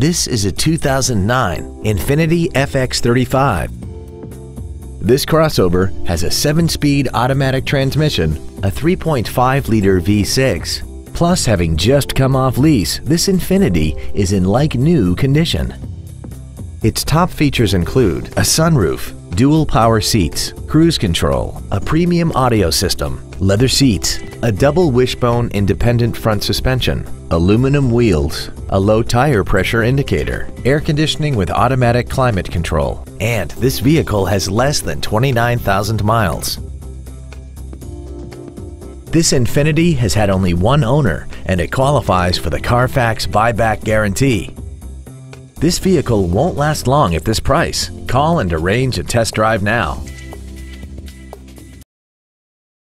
This is a 2009 Infiniti FX35. This crossover has a 7-speed automatic transmission, a 3.5-liter V6. Plus, having just come off lease, this Infiniti is in like-new condition. Its top features include a sunroof, dual power seats, cruise control, a premium audio system, leather seats, a double wishbone independent front suspension, aluminum wheels, a low tire pressure indicator, air conditioning with automatic climate control, and this vehicle has less than 29,000 miles. This Infiniti has had only one owner and it qualifies for the Carfax buyback guarantee. This vehicle won't last long at this price. Call and arrange a test drive now.